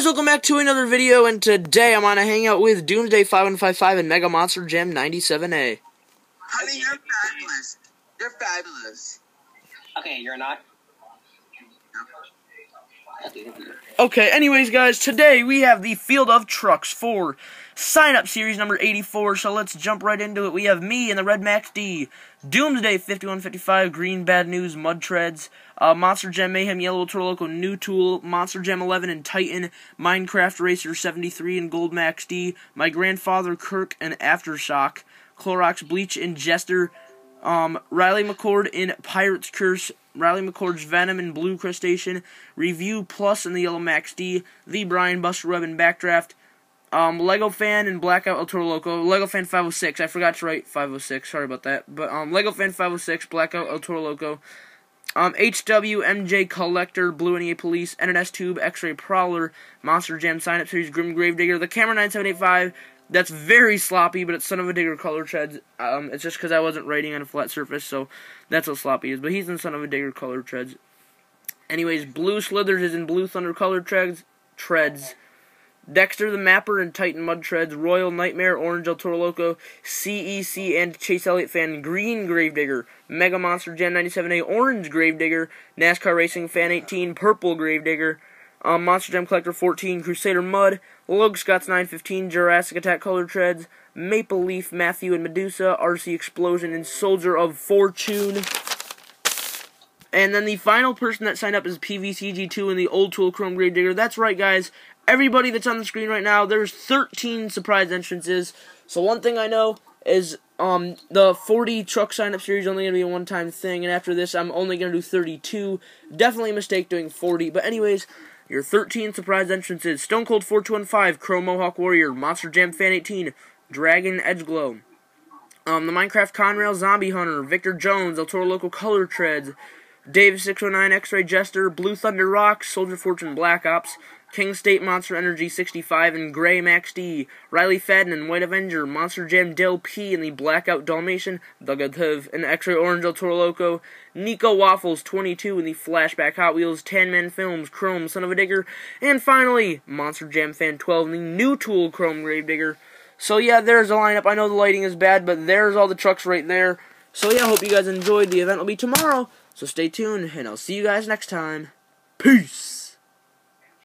guys, welcome back to another video, and today I'm on a hangout with Doomsday 5155 and Mega Monster Jam 97A. Honey, you're fabulous. You're fabulous. Okay, you're not. Okay, anyways, guys, today we have the Field of Trucks for sign up series number 84, so let's jump right into it. We have me and the Red Max D, Doomsday 5155, Green Bad News, Mud Treads, uh, Monster Jam Mayhem, Yellow Toro Loco, New Tool, Monster Jam 11 and Titan, Minecraft Racer 73 and Gold Max D, my grandfather Kirk and Aftershock, Clorox Bleach and Jester, um, Riley McCord in Pirate's Curse, Riley McCord's Venom and Blue Crushstation, Review Plus in the Yellow Max D, The Brian Buster Web and Backdraft, um, Lego Fan and Blackout El Toro Loco, Lego Fan 506, I forgot to write 506, sorry about that, but, um, Lego Fan 506, Blackout El Toro Loco, um, HW, MJ Collector, Blue NEA Police, NNS Tube, X-Ray Prowler, Monster Jam Sign Up Series, Grim Gravedigger, The Camera 9785, that's very sloppy, but it's Son-uva Digger color treads. Um, it's just because I wasn't writing on a flat surface, so that's how sloppy is. But he's in Son-uva Digger color treads. Anyways, Blue Slithers is in Blue Thunder color treads. Treads. Dexter the Mapper and Titan Mud Treads, Royal Nightmare, Orange El Toro Loco, CEC and Chase Elliott Fan, Green Gravedigger, Mega Monster Gen 97A, Orange Gravedigger, NASCAR Racing Fan 18, Purple Gravedigger, um, Monster Jam Collector 14, Crusader Mud, Lug Scott's 915, Jurassic Attack Color Treads, Maple Leaf, Matthew and Medusa, RC Explosion, and Soldier of Fortune. And then the final person that signed up is PVCG2 and the Old Tool Chrome Grave Digger. That's right, guys. Everybody that's on the screen right now, there's 13 surprise entrances. So one thing I know is um the 40 truck sign up series only gonna be a one time thing, and after this I'm only gonna do 32. Definitely a mistake doing 40. But anyways, your 13 surprise entrances Stone Cold 4215, Crow Mohawk Warrior, Monster Jam Fan 18, Dragon Edgeglow, um, the Minecraft Conrail Zombie Hunter, Victor Jones, El Toro Loco Color Treads, Dave 609 X-Ray Jester, Blue Thunder Rocks, Soldier Fortune Black Ops, King State Monster Energy 65 and Gray Max D, Riley Fadden and White Avenger, Monster Jam Del P and the Blackout Dalmatian, Duggative and X-Ray Orange El Toro Loco, Nico Waffles 22 and the Flashback Hot Wheels, Tan Man Films, Chrome Son-uva Digger, and finally, Monster Jam Fan 12 and the New Tool Chrome Grave Digger. So yeah, there's a lineup. I know the lighting is bad, but there's all the trucks right there. So yeah, hope you guys enjoyed. The event will be tomorrow, so stay tuned, and I'll see you guys next time. Peace!